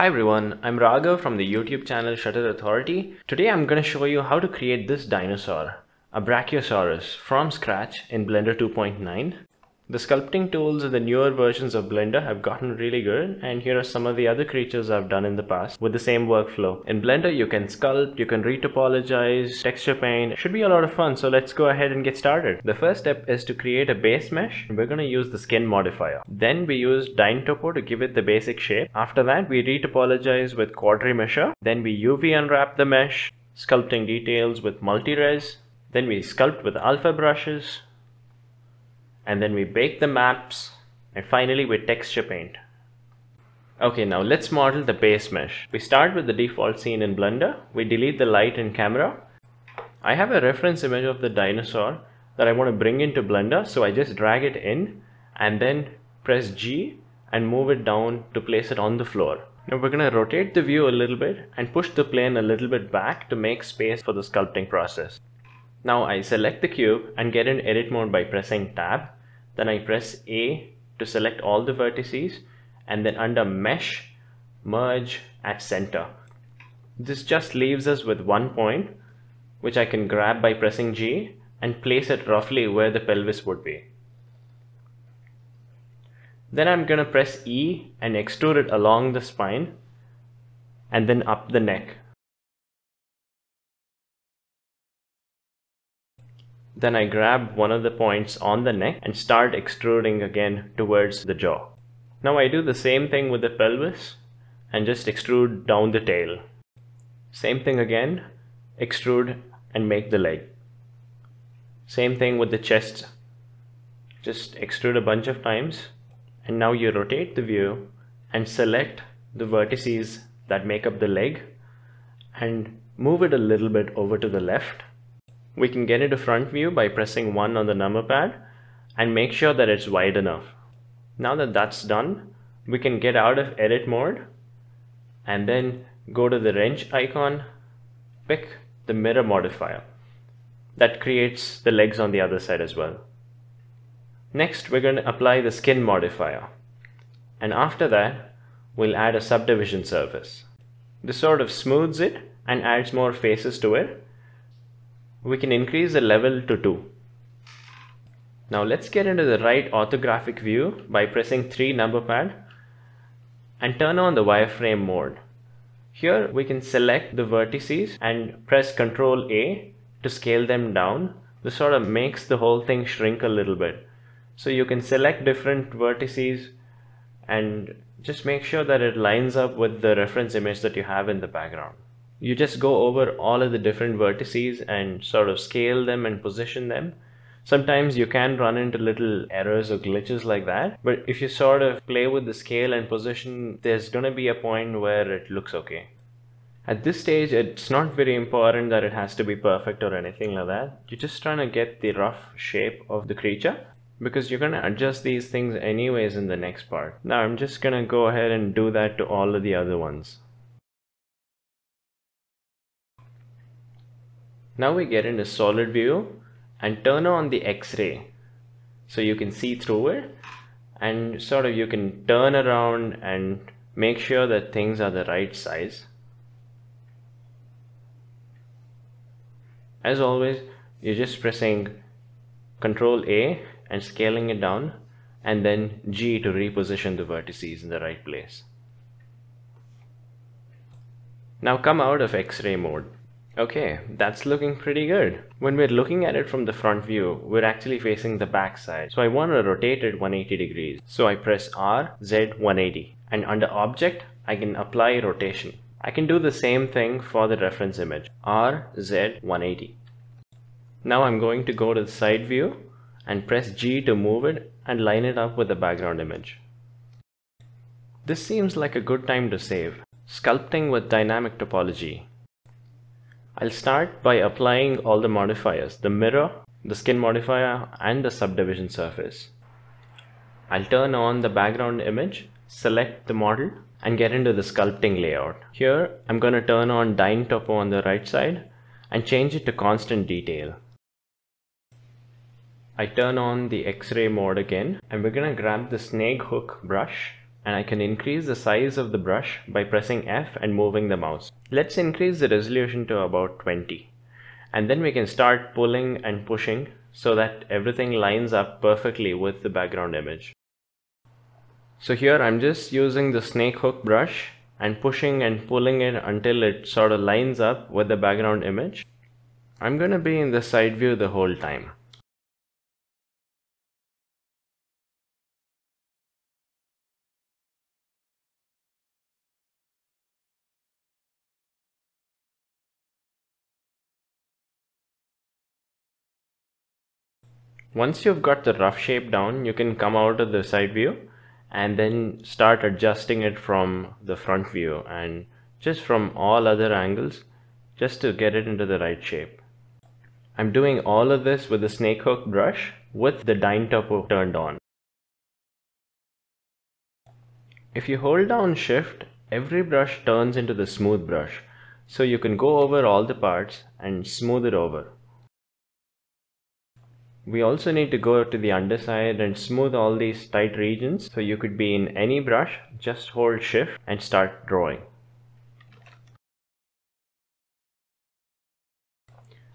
Hi everyone, I'm Raghav from the YouTube channel Shutter Authority. Today I'm going to show you how to create this dinosaur, a Brachiosaurus, from scratch in Blender 2.9. The sculpting tools in the newer versions of Blender have gotten really good and here are some of the other creatures I've done in the past with the same workflow. In Blender you can sculpt, you can retopologize, texture paint. Should be a lot of fun so let's go ahead and get started. The first step is to create a base mesh. We're going to use the skin modifier. Then we use Dyntopo to give it the basic shape. After that we retopologize with Quad Remesher. Then we UV unwrap the mesh, sculpting details with multi-res. Then we sculpt with alpha brushes, and then we bake the maps and finally with texture paint. Okay, now let's model the base mesh. We start with the default scene in Blender. We delete the light and camera. I have a reference image of the dinosaur that I want to bring into Blender, so I just drag it in and then press G and move it down to place it on the floor. Now we're going to rotate the view a little bit and push the plane a little bit back to make space for the sculpting process. Now I select the cube and get in edit mode by pressing tab then I press A to select all the vertices and then under mesh merge at center. This just leaves us with one point which I can grab by pressing G and place it roughly where the pelvis would be. Then I'm gonna press E and extrude it along the spine and then up the neck Then I grab one of the points on the neck and start extruding again towards the jaw. Now I do the same thing with the pelvis and just extrude down the tail. Same thing again, extrude and make the leg. Same thing with the chest. Just extrude a bunch of times and now you rotate the view and select the vertices that make up the leg and move it a little bit over to the left we can get into front view by pressing 1 on the number pad and make sure that it's wide enough. Now that that's done, we can get out of edit mode and then go to the wrench icon, pick the mirror modifier. That creates the legs on the other side as well. Next, we're going to apply the skin modifier. And after that, we'll add a subdivision surface. This sort of smooths it and adds more faces to it we can increase the level to 2. Now let's get into the right orthographic view by pressing 3 number pad and turn on the wireframe mode. Here we can select the vertices and press Ctrl A to scale them down. This sort of makes the whole thing shrink a little bit. So you can select different vertices and just make sure that it lines up with the reference image that you have in the background you just go over all of the different vertices and sort of scale them and position them. Sometimes you can run into little errors or glitches like that but if you sort of play with the scale and position there's going to be a point where it looks okay. At this stage it's not very important that it has to be perfect or anything like that. You're just trying to get the rough shape of the creature because you're going to adjust these things anyways in the next part. Now I'm just going to go ahead and do that to all of the other ones Now we get into solid view and turn on the x-ray so you can see through it and sort of you can turn around and make sure that things are the right size. As always, you're just pressing Control A and scaling it down and then G to reposition the vertices in the right place. Now come out of X-ray mode. Okay, that's looking pretty good. When we're looking at it from the front view, we're actually facing the back side. So I want to rotate it 180 degrees. So I press R, Z 180 and under object, I can apply rotation. I can do the same thing for the reference image, R, Z 180. Now I'm going to go to the side view and press G to move it and line it up with the background image. This seems like a good time to save. Sculpting with dynamic topology. I'll start by applying all the modifiers, the mirror, the skin modifier and the subdivision surface. I'll turn on the background image, select the model and get into the sculpting layout. Here I'm going to turn on Dyntopo on the right side and change it to constant detail. I turn on the x-ray mode again and we're going to grab the snake hook brush and I can increase the size of the brush by pressing F and moving the mouse. Let's increase the resolution to about 20 and then we can start pulling and pushing so that everything lines up perfectly with the background image. So here I'm just using the snake hook brush and pushing and pulling it until it sort of lines up with the background image. I'm going to be in the side view the whole time. Once you've got the rough shape down, you can come out of the side view and then start adjusting it from the front view and just from all other angles just to get it into the right shape. I'm doing all of this with the snake hook brush with the Dyntopo turned on. If you hold down shift, every brush turns into the smooth brush. So you can go over all the parts and smooth it over. We also need to go to the underside and smooth all these tight regions. So you could be in any brush, just hold shift and start drawing.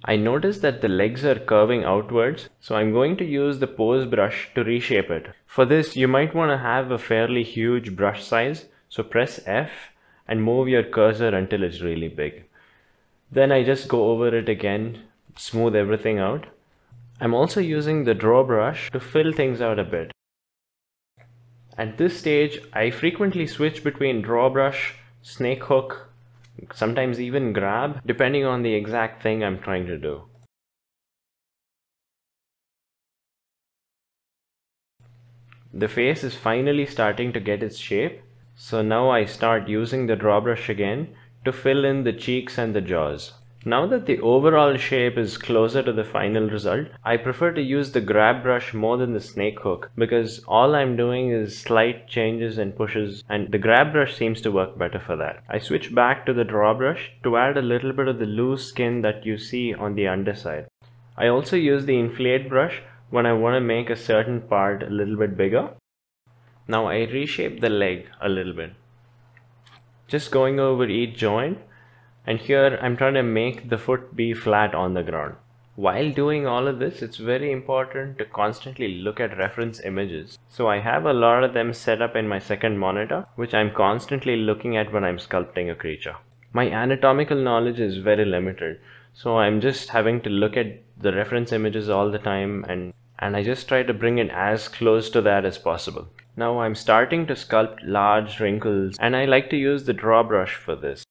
I notice that the legs are curving outwards, so I'm going to use the pose brush to reshape it. For this, you might want to have a fairly huge brush size, so press F and move your cursor until it's really big. Then I just go over it again, smooth everything out. I'm also using the draw brush to fill things out a bit. At this stage, I frequently switch between draw brush, snake hook, sometimes even grab, depending on the exact thing I'm trying to do. The face is finally starting to get its shape, so now I start using the draw brush again to fill in the cheeks and the jaws. Now that the overall shape is closer to the final result, I prefer to use the grab brush more than the snake hook because all I'm doing is slight changes and pushes and the grab brush seems to work better for that. I switch back to the draw brush to add a little bit of the loose skin that you see on the underside. I also use the inflate brush when I want to make a certain part a little bit bigger. Now I reshape the leg a little bit. Just going over each joint and here I'm trying to make the foot be flat on the ground. While doing all of this, it's very important to constantly look at reference images. So I have a lot of them set up in my second monitor, which I'm constantly looking at when I'm sculpting a creature. My anatomical knowledge is very limited, so I'm just having to look at the reference images all the time and, and I just try to bring it as close to that as possible. Now I'm starting to sculpt large wrinkles and I like to use the draw brush for this.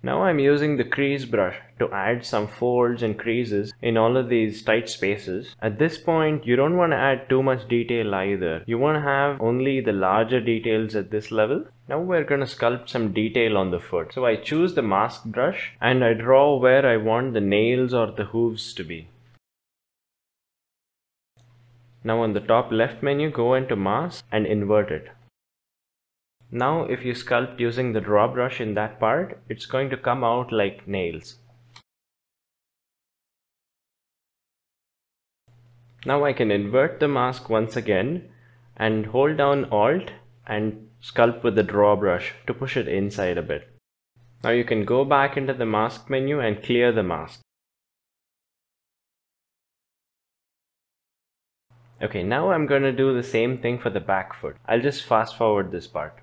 Now I'm using the crease brush to add some folds and creases in all of these tight spaces. At this point, you don't want to add too much detail either. You want to have only the larger details at this level. Now we're going to sculpt some detail on the foot. So I choose the mask brush and I draw where I want the nails or the hooves to be. Now on the top left menu, go into mask and invert it. Now if you sculpt using the draw brush in that part, it's going to come out like nails. Now I can invert the mask once again and hold down Alt and sculpt with the draw brush to push it inside a bit. Now you can go back into the mask menu and clear the mask. Okay, now I'm going to do the same thing for the back foot. I'll just fast forward this part.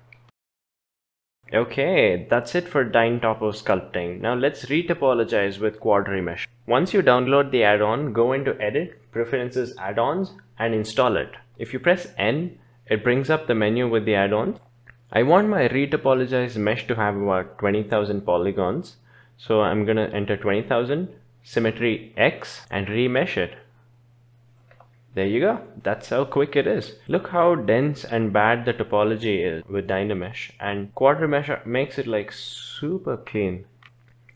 Okay, that's it for Dyntopo sculpting. Now let's retopologize with Quad Remesh. Once you download the add-on, go into Edit, Preferences Add-ons and install it. If you press N, it brings up the menu with the add-ons. I want my retopologized mesh to have about 20,000 polygons. So I'm going to enter 20,000, symmetry X and remesh it. There you go. That's how quick it is. Look how dense and bad the topology is with Dynamesh and Quad Remesh makes it like super clean.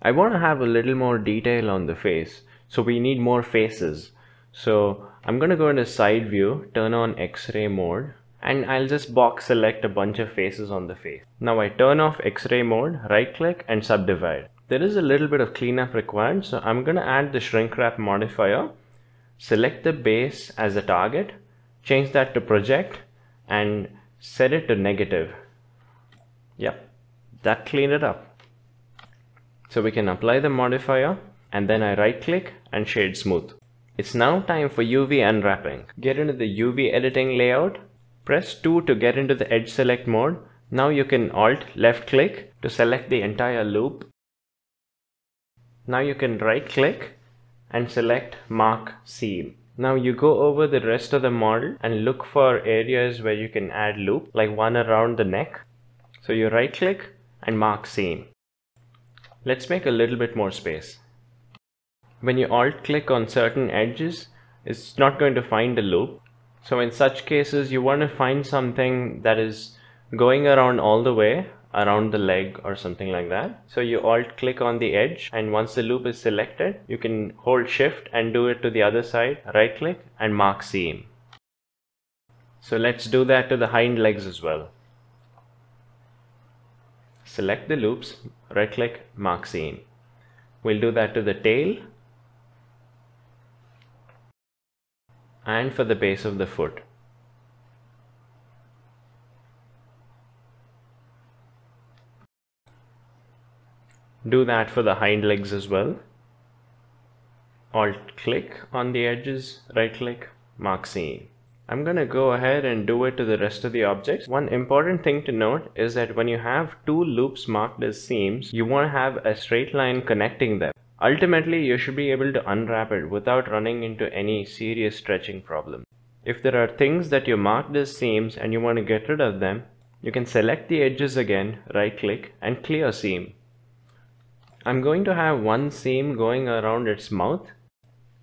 I want to have a little more detail on the face. So we need more faces. So I'm going to go into side view, turn on X-ray mode and I'll just box select a bunch of faces on the face. Now I turn off X-ray mode, right click and subdivide. There is a little bit of cleanup required, so I'm going to add the shrink wrap modifier, select the base as a target, change that to project and set it to negative. Yep, that cleaned it up. So we can apply the modifier and then I right click and shade smooth. It's now time for UV unwrapping. Get into the UV editing layout, press 2 to get into the edge select mode. Now you can alt left click to select the entire loop. Now you can right click and select mark seam. Now you go over the rest of the model and look for areas where you can add loop like one around the neck. So you right click and mark seam. Let's make a little bit more space when you alt click on certain edges it's not going to find a loop so in such cases you want to find something that is going around all the way around the leg or something like that. So you alt click on the edge and once the loop is selected you can hold shift and do it to the other side right click and mark seam. So let's do that to the hind legs as well. Select the loops right click mark seam. We'll do that to the tail and for the base of the foot. Do that for the hind legs as well. Alt click on the edges, right click, mark seam. I'm gonna go ahead and do it to the rest of the objects. One important thing to note is that when you have two loops marked as seams, you want to have a straight line connecting them. Ultimately, you should be able to unwrap it without running into any serious stretching problem. If there are things that you marked as seams and you want to get rid of them, you can select the edges again, right click and clear seam. I'm going to have one seam going around its mouth.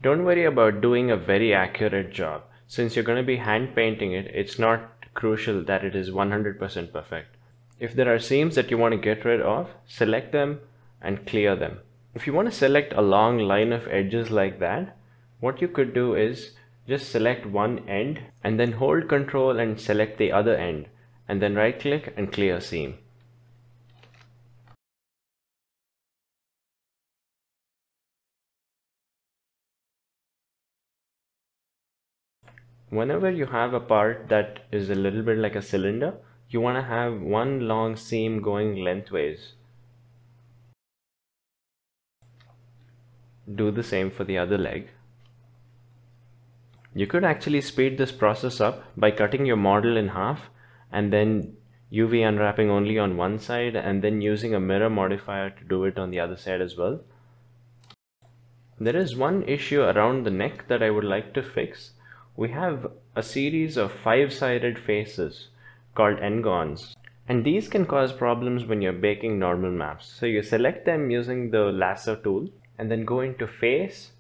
Don't worry about doing a very accurate job. Since you're going to be hand painting it, it's not crucial that it is 100% perfect. If there are seams that you want to get rid of, select them and clear them. If you want to select a long line of edges like that, what you could do is just select one end and then hold control and select the other end and then right click and clear seam. Whenever you have a part that is a little bit like a cylinder, you want to have one long seam going lengthways do the same for the other leg. You could actually speed this process up by cutting your model in half and then UV unwrapping only on one side and then using a mirror modifier to do it on the other side as well. There is one issue around the neck that I would like to fix. We have a series of five-sided faces called n-gons and these can cause problems when you're baking normal maps. So you select them using the lasso tool and then go into face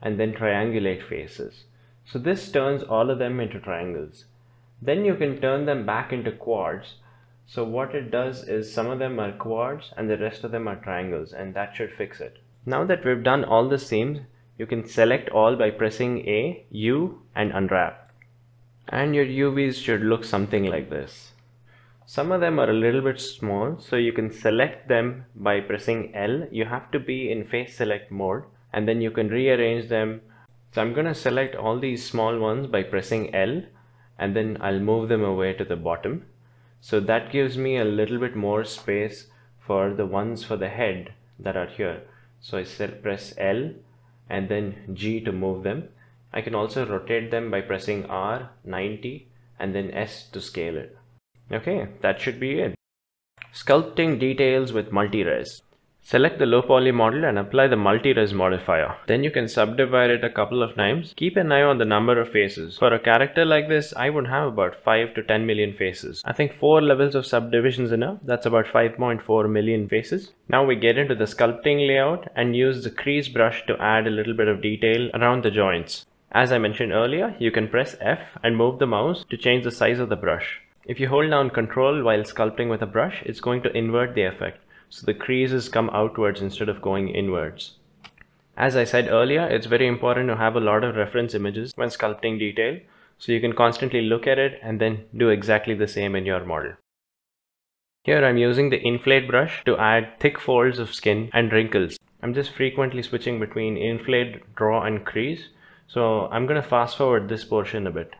and then triangulate faces. So this turns all of them into triangles. Then you can turn them back into quads. So what it does is some of them are quads and the rest of them are triangles and that should fix it. Now that we've done all the seams, you can select all by pressing A, U and unwrap. And your UVs should look something like this. Some of them are a little bit small, so you can select them by pressing L. You have to be in face select mode and then you can rearrange them. So I'm going to select all these small ones by pressing L and then I'll move them away to the bottom. So that gives me a little bit more space for the ones for the head that are here. So I press L and then G to move them. I can also rotate them by pressing R 90 and then S to scale it. Okay, that should be it. Sculpting details with multi-res. Select the low poly model and apply the multi-res modifier. Then you can subdivide it a couple of times. Keep an eye on the number of faces. For a character like this, I would have about 5 to 10 million faces. I think 4 levels of subdivisions enough. That's about 5.4 million faces. Now we get into the sculpting layout and use the crease brush to add a little bit of detail around the joints. As I mentioned earlier, you can press F and move the mouse to change the size of the brush. If you hold down control while sculpting with a brush, it's going to invert the effect. So the creases come outwards instead of going inwards. As I said earlier, it's very important to have a lot of reference images when sculpting detail. So you can constantly look at it and then do exactly the same in your model. Here I'm using the inflate brush to add thick folds of skin and wrinkles. I'm just frequently switching between inflate, draw and crease. So I'm going to fast forward this portion a bit.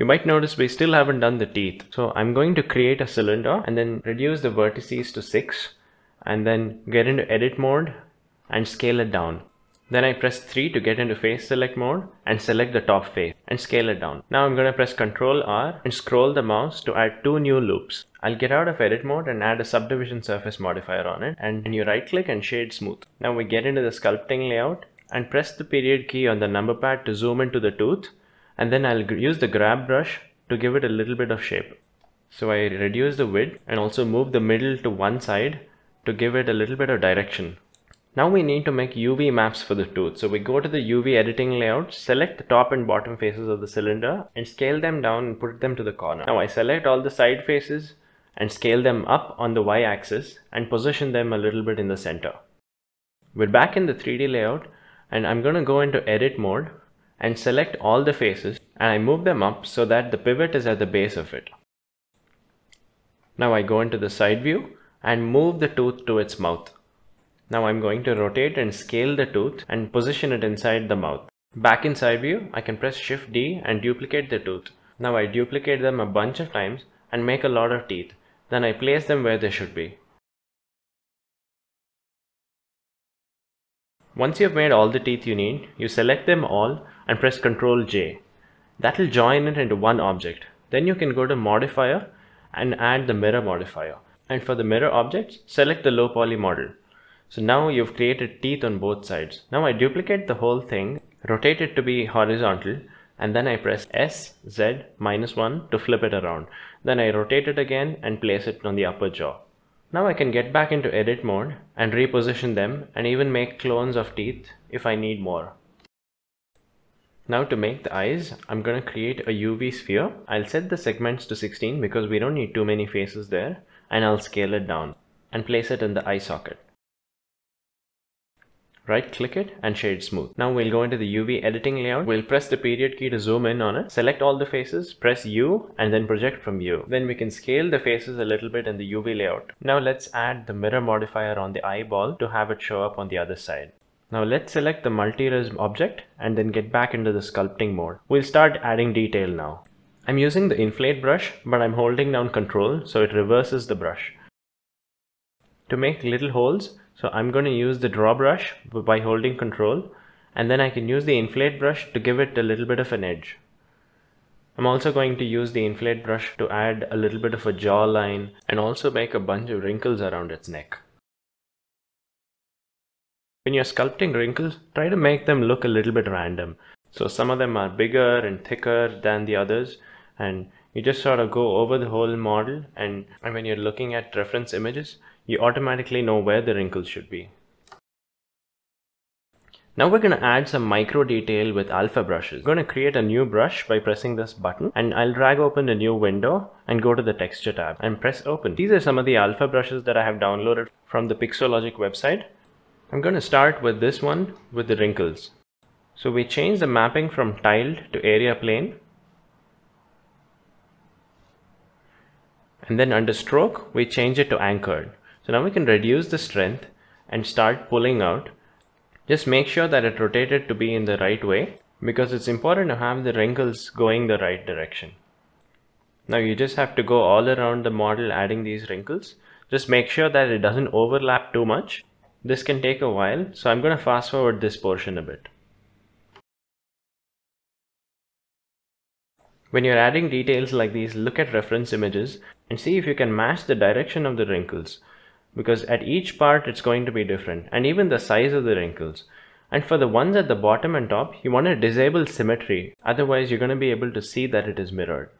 You might notice we still haven't done the teeth. So I'm going to create a cylinder and then reduce the vertices to 6 and then get into edit mode and scale it down. Then I press 3 to get into face select mode and select the top face and scale it down. Now I'm going to press Ctrl R and scroll the mouse to add two new loops. I'll get out of edit mode and add a subdivision surface modifier on it and you right click and shade smooth. Now we get into the sculpting layout and press the period key on the number pad to zoom into the tooth and then I'll use the grab brush to give it a little bit of shape. So I reduce the width and also move the middle to one side to give it a little bit of direction. Now we need to make UV maps for the tooth. So we go to the UV editing layout, select the top and bottom faces of the cylinder and scale them down and put them to the corner. Now I select all the side faces and scale them up on the Y axis and position them a little bit in the center. We're back in the 3D layout and I'm going to go into edit mode and select all the faces and I move them up so that the pivot is at the base of it. Now I go into the side view and move the tooth to its mouth. Now I'm going to rotate and scale the tooth and position it inside the mouth. Back in side view, I can press Shift D and duplicate the tooth. Now I duplicate them a bunch of times and make a lot of teeth. Then I place them where they should be. Once you've made all the teeth you need, you select them all and press Ctrl J. That will join it into one object. Then you can go to modifier and add the mirror modifier. And for the mirror objects, select the low poly model. So now you've created teeth on both sides. Now I duplicate the whole thing, rotate it to be horizontal, and then I press S, Z, minus 1 to flip it around. Then I rotate it again and place it on the upper jaw. Now I can get back into edit mode and reposition them and even make clones of teeth if I need more. Now to make the eyes, I'm going to create a UV sphere. I'll set the segments to 16 because we don't need too many faces there and I'll scale it down and place it in the eye socket. Right click it and shade smooth. Now we'll go into the UV editing layout. We'll press the period key to zoom in on it. Select all the faces, press U and then project from view. Then we can scale the faces a little bit in the UV layout. Now let's add the mirror modifier on the eyeball to have it show up on the other side. Now let's select the multi-res object and then get back into the sculpting mode. We'll start adding detail now. I'm using the inflate brush but I'm holding down control so it reverses the brush. To make little holes, so I'm going to use the draw brush by holding control and then I can use the inflate brush to give it a little bit of an edge. I'm also going to use the inflate brush to add a little bit of a jawline and also make a bunch of wrinkles around its neck. When you're sculpting wrinkles, try to make them look a little bit random. So some of them are bigger and thicker than the others and you just sort of go over the whole model and, and when you're looking at reference images, you automatically know where the wrinkles should be. Now we're going to add some micro detail with alpha brushes. We're going to create a new brush by pressing this button and I'll drag open a new window and go to the texture tab and press open. These are some of the alpha brushes that I have downloaded from the Pixologic website. I'm going to start with this one with the wrinkles. So we change the mapping from tiled to area plane. And then under stroke, we change it to anchored. So now we can reduce the strength and start pulling out. Just make sure that it rotated to be in the right way because it's important to have the wrinkles going the right direction. Now you just have to go all around the model adding these wrinkles. Just make sure that it doesn't overlap too much. This can take a while, so I'm going to fast forward this portion a bit. When you're adding details like these, look at reference images and see if you can match the direction of the wrinkles because at each part it's going to be different and even the size of the wrinkles. And for the ones at the bottom and top, you want to disable symmetry, otherwise you're going to be able to see that it is mirrored.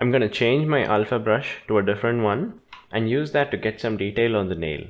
I'm going to change my alpha brush to a different one and use that to get some detail on the nail.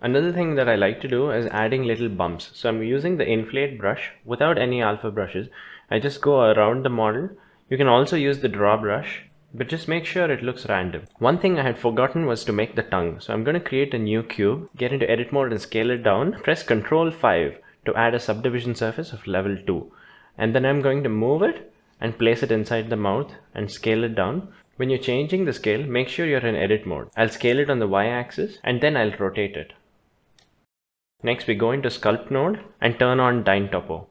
Another thing that I like to do is adding little bumps. So I'm using the inflate brush without any alpha brushes. I just go around the model. You can also use the draw brush but just make sure it looks random. One thing I had forgotten was to make the tongue. So I'm going to create a new cube, get into edit mode and scale it down. Press Ctrl 5 to add a subdivision surface of level 2. And then I'm going to move it and place it inside the mouth and scale it down. When you're changing the scale, make sure you're in edit mode. I'll scale it on the y-axis and then I'll rotate it. Next we go into sculpt node and turn on Dyntopo.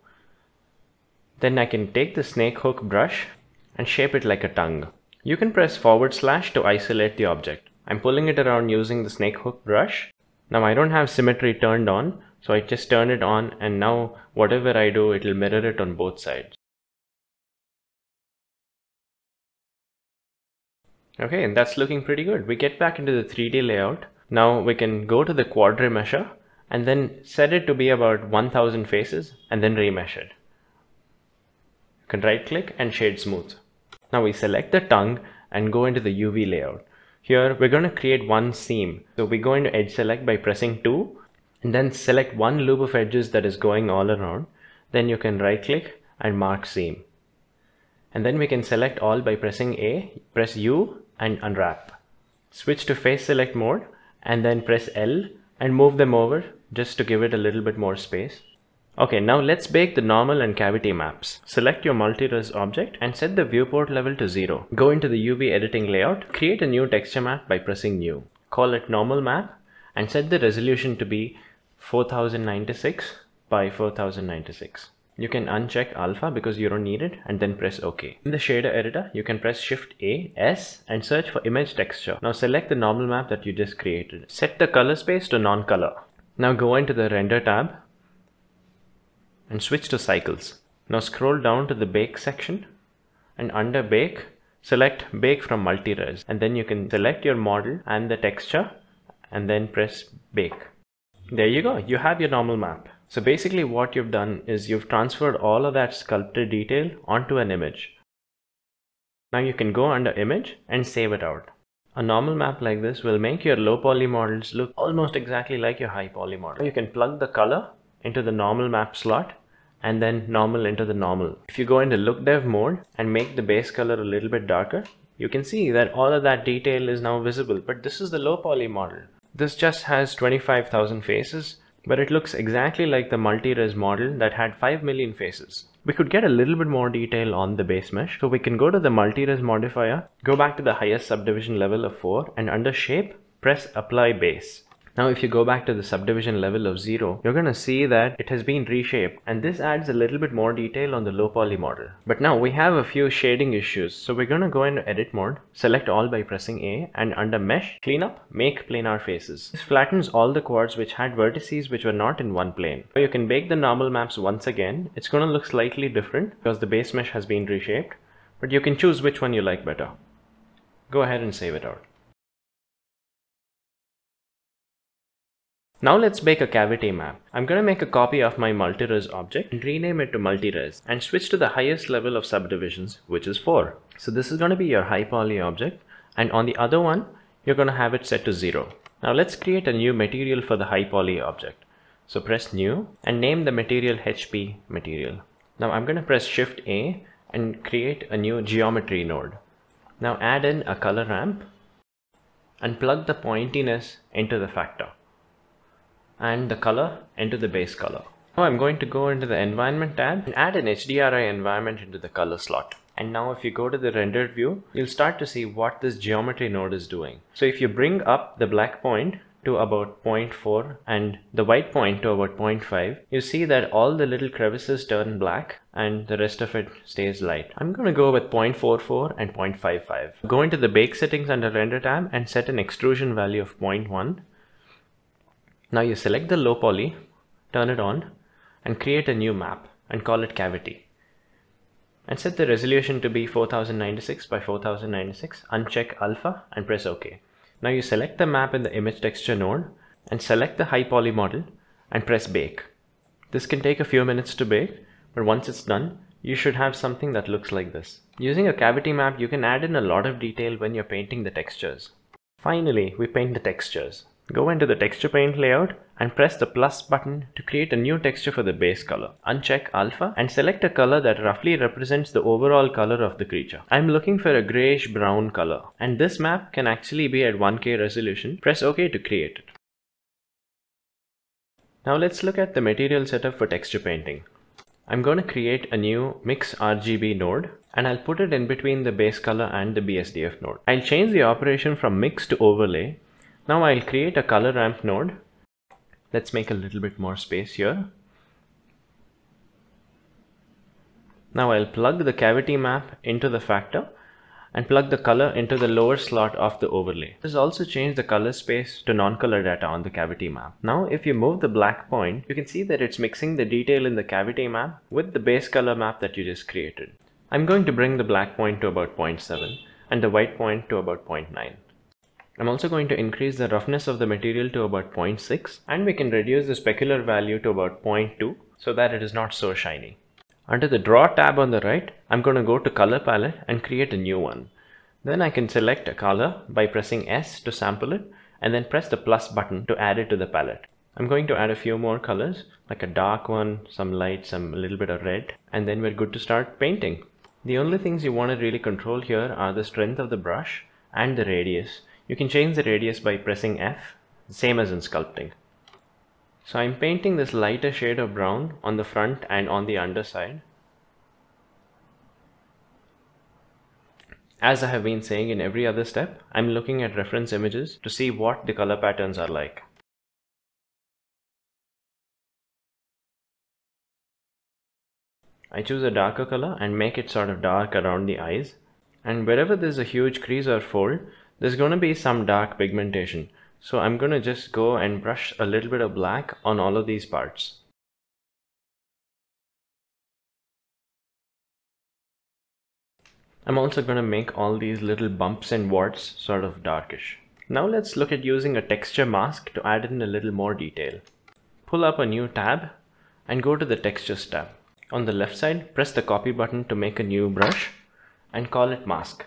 Then I can take the snake hook brush and shape it like a tongue. You can press forward slash to isolate the object. I'm pulling it around using the snake hook brush. Now I don't have symmetry turned on, so I just turn it on and now whatever I do, it'll mirror it on both sides. Okay, and that's looking pretty good. We get back into the 3D layout. Now we can go to the Quad Remesher and then set it to be about 1000 faces and then remesh it. You can right click and shade smooth. Now we select the tongue and go into the UV layout. Here we're going to create one seam. So we go into edge select by pressing 2 and then select one loop of edges that is going all around. Then you can right click and mark seam. And then we can select all by pressing A, press U and unwrap. Switch to face select mode and then press L and move them over just to give it a little bit more space. Okay, now let's bake the normal and cavity maps. Select your multi-res object and set the viewport level to 0. Go into the UV editing layout, create a new texture map by pressing new. Call it normal map and set the resolution to be 4096 by 4096. You can uncheck alpha because you don't need it and then press OK. In the shader editor, you can press Shift A, S and search for image texture. Now select the normal map that you just created. Set the color space to non-color. Now go into the render tab and switch to cycles. Now scroll down to the bake section and under bake, select bake from multi-res and then you can select your model and the texture and then press bake. There you go, you have your normal map. So basically what you've done is you've transferred all of that sculpted detail onto an image. Now you can go under image and save it out. A normal map like this will make your low poly models look almost exactly like your high poly model. You can plug the color into the normal map slot and then normal into the normal. If you go into look dev mode and make the base color a little bit darker, you can see that all of that detail is now visible, but this is the low poly model. This just has 25,000 faces but it looks exactly like the multi-res model that had 5 million faces. We could get a little bit more detail on the base mesh. So we can go to the multi-res modifier, go back to the highest subdivision level of 4 and under shape, press apply base. Now if you go back to the subdivision level of 0, you're going to see that it has been reshaped and this adds a little bit more detail on the low poly model. But now we have a few shading issues. So we're going to go into edit mode, select all by pressing A and under mesh, clean up, make planar faces. This flattens all the quads which had vertices which were not in one plane. So you can bake the normal maps once again. It's going to look slightly different because the base mesh has been reshaped, but you can choose which one you like better. Go ahead and save it out. Now let's make a cavity map. I'm going to make a copy of my multi-res object and rename it to multi-res and switch to the highest level of subdivisions, which is 4. So this is going to be your high poly object and on the other one, you're going to have it set to 0. Now let's create a new material for the high poly object. So press new and name the material HP material. Now I'm going to press shift A and create a new geometry node. Now add in a color ramp and plug the pointiness into the factor and the color into the base color. Now I'm going to go into the environment tab and add an HDRI environment into the color slot. And now if you go to the rendered view, you'll start to see what this geometry node is doing. So if you bring up the black point to about 0.4 and the white point to about 0.5, you see that all the little crevices turn black and the rest of it stays light. I'm going to go with 0.44 and 0.55. Go into the bake settings under render tab and set an extrusion value of 0.1 now you select the low poly, turn it on and create a new map and call it cavity. And set the resolution to be 4096 by 4096, uncheck alpha and press OK. Now you select the map in the image texture node and select the high poly model and press bake. This can take a few minutes to bake, but once it's done, you should have something that looks like this. Using a cavity map, you can add in a lot of detail when you're painting the textures. Finally, we paint the textures. Go into the texture paint layout and press the plus button to create a new texture for the base color. Uncheck alpha and select a color that roughly represents the overall color of the creature. I'm looking for a grayish brown color and this map can actually be at 1k resolution. Press OK to create it. Now let's look at the material setup for texture painting. I'm going to create a new mix RGB node and I'll put it in between the base color and the BSDF node. I'll change the operation from mix to overlay. Now I'll create a color ramp node. Let's make a little bit more space here. Now I'll plug the cavity map into the factor and plug the color into the lower slot of the overlay. This also change the color space to non-color data on the cavity map. Now if you move the black point, you can see that it's mixing the detail in the cavity map with the base color map that you just created. I'm going to bring the black point to about 0.7 and the white point to about 0.9. I'm also going to increase the roughness of the material to about 0.6 and we can reduce the specular value to about 0.2 so that it is not so shiny. Under the draw tab on the right, I'm going to go to color palette and create a new one. Then I can select a color by pressing S to sample it and then press the plus button to add it to the palette. I'm going to add a few more colors like a dark one, some light, some little bit of red and then we're good to start painting. The only things you want to really control here are the strength of the brush and the radius. You can change the radius by pressing F, same as in sculpting. So I'm painting this lighter shade of brown on the front and on the underside. As I have been saying in every other step, I'm looking at reference images to see what the color patterns are like. I choose a darker color and make it sort of dark around the eyes. And wherever there's a huge crease or fold, there's going to be some dark pigmentation. So I'm going to just go and brush a little bit of black on all of these parts. I'm also going to make all these little bumps and warts sort of darkish. Now let's look at using a texture mask to add in a little more detail. Pull up a new tab and go to the textures tab. On the left side, press the copy button to make a new brush and call it mask.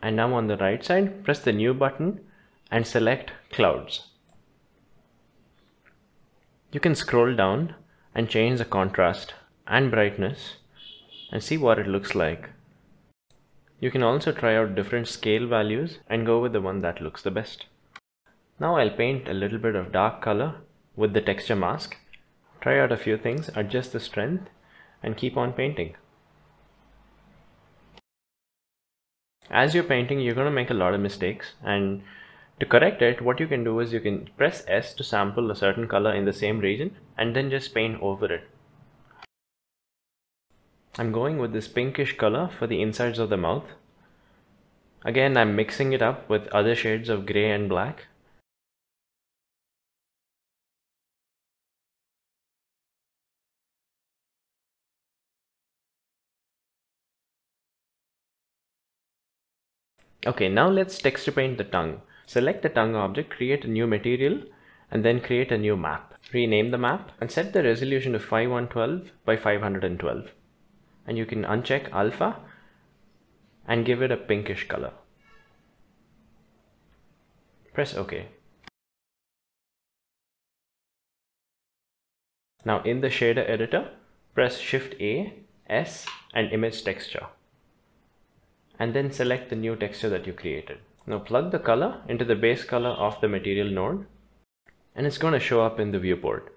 And now on the right side, press the new button and select clouds. You can scroll down and change the contrast and brightness and see what it looks like. You can also try out different scale values and go with the one that looks the best. Now I'll paint a little bit of dark color with the texture mask. Try out a few things, adjust the strength and keep on painting. As you're painting, you're going to make a lot of mistakes and to correct it, what you can do is you can press S to sample a certain color in the same region and then just paint over it. I'm going with this pinkish color for the insides of the mouth. Again, I'm mixing it up with other shades of gray and black. Okay, now let's texture paint the tongue. Select the tongue object, create a new material, and then create a new map. Rename the map and set the resolution to 5112 by 512. And you can uncheck alpha and give it a pinkish color. Press OK. Now in the shader editor, press Shift A, S and image texture. And then select the new texture that you created. Now plug the color into the base color of the material node and it's going to show up in the viewport.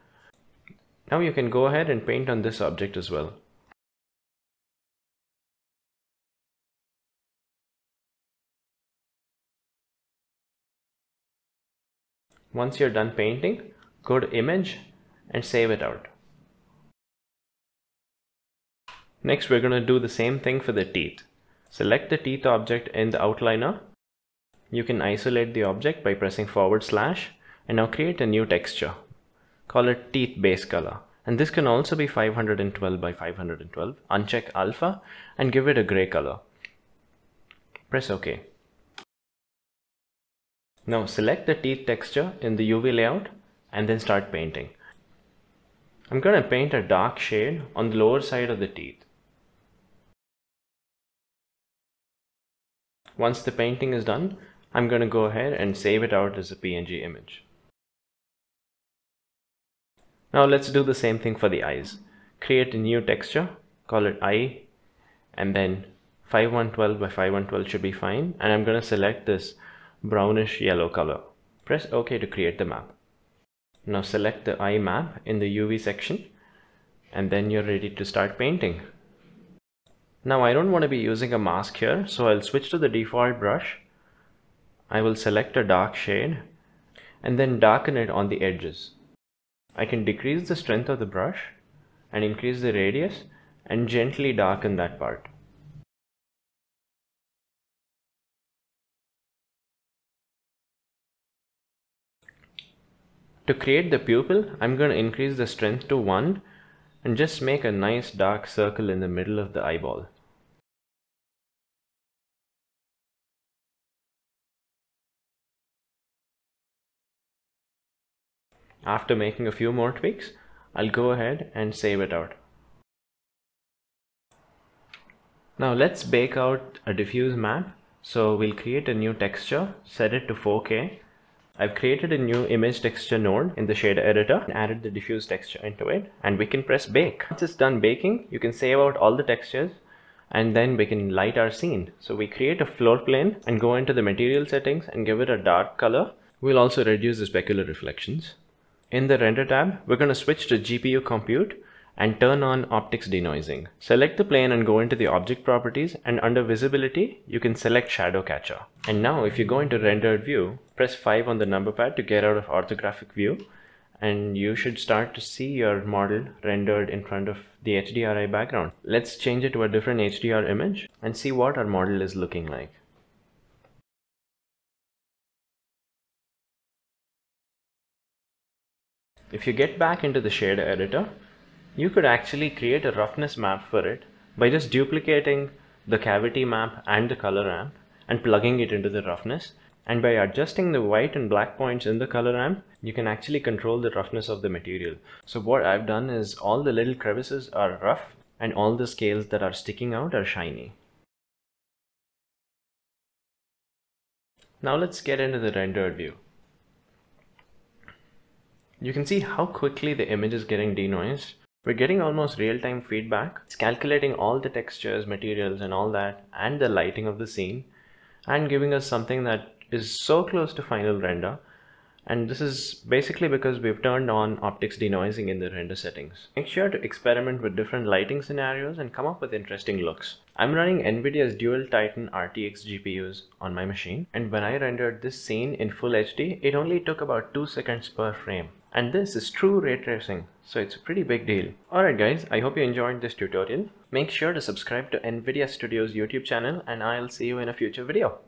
Now you can go ahead and paint on this object as well. Once you're done painting, go to image and save it out. Next we're going to do the same thing for the teeth. Select the teeth object in the outliner you can isolate the object by pressing forward slash and now create a new texture. Call it teeth base color. And this can also be 512 by 512. Uncheck alpha and give it a gray color. Press OK. Now select the teeth texture in the UV layout and then start painting. I'm going to paint a dark shade on the lower side of the teeth. Once the painting is done, I'm going to go ahead and save it out as a PNG image. Now let's do the same thing for the eyes. Create a new texture, call it eye, and then 5112 by 5112 should be fine. And I'm going to select this brownish yellow color. Press OK to create the map. Now select the eye map in the UV section and then you're ready to start painting. Now I don't want to be using a mask here so I'll switch to the default brush. I will select a dark shade and then darken it on the edges. I can decrease the strength of the brush and increase the radius and gently darken that part. To create the pupil, I'm going to increase the strength to 1 and just make a nice dark circle in the middle of the eyeball. After making a few more tweaks, I'll go ahead and save it out. Now let's bake out a diffuse map. So we'll create a new texture, set it to 4K. I've created a new image texture node in the shader editor and added the diffuse texture into it and we can press bake. Once it's done baking, you can save out all the textures and then we can light our scene. So we create a floor plane and go into the material settings and give it a dark color. We'll also reduce the specular reflections. In the render tab, we're going to switch to GPU compute and turn on OptiX denoising. Select the plane and go into the object properties and under visibility, you can select shadow catcher. And now if you go into rendered view, press 5 on the number pad to get out of orthographic view and you should start to see your model rendered in front of the HDRI background. Let's change it to a different HDR image and see what our model is looking like. If you get back into the shader editor, you could actually create a roughness map for it by just duplicating the cavity map and the color ramp and plugging it into the roughness. And by adjusting the white and black points in the color ramp, you can actually control the roughness of the material. So what I've done is all the little crevices are rough and all the scales that are sticking out are shiny. Now let's get into the rendered view. You can see how quickly the image is getting denoised. We're getting almost real-time feedback. It's calculating all the textures, materials and all that and the lighting of the scene and giving us something that is so close to final render and this is basically because we've turned on OptiX denoising in the render settings. Make sure to experiment with different lighting scenarios and come up with interesting looks. I'm running NVIDIA's Dual Titan RTX GPUs on my machine and when I rendered this scene in full HD, it only took about 2 seconds per frame. And this is true ray tracing, so it's a pretty big deal. Alright guys, I hope you enjoyed this tutorial. Make sure to subscribe to NVIDIA Studios YouTube channel and I'll see you in a future video.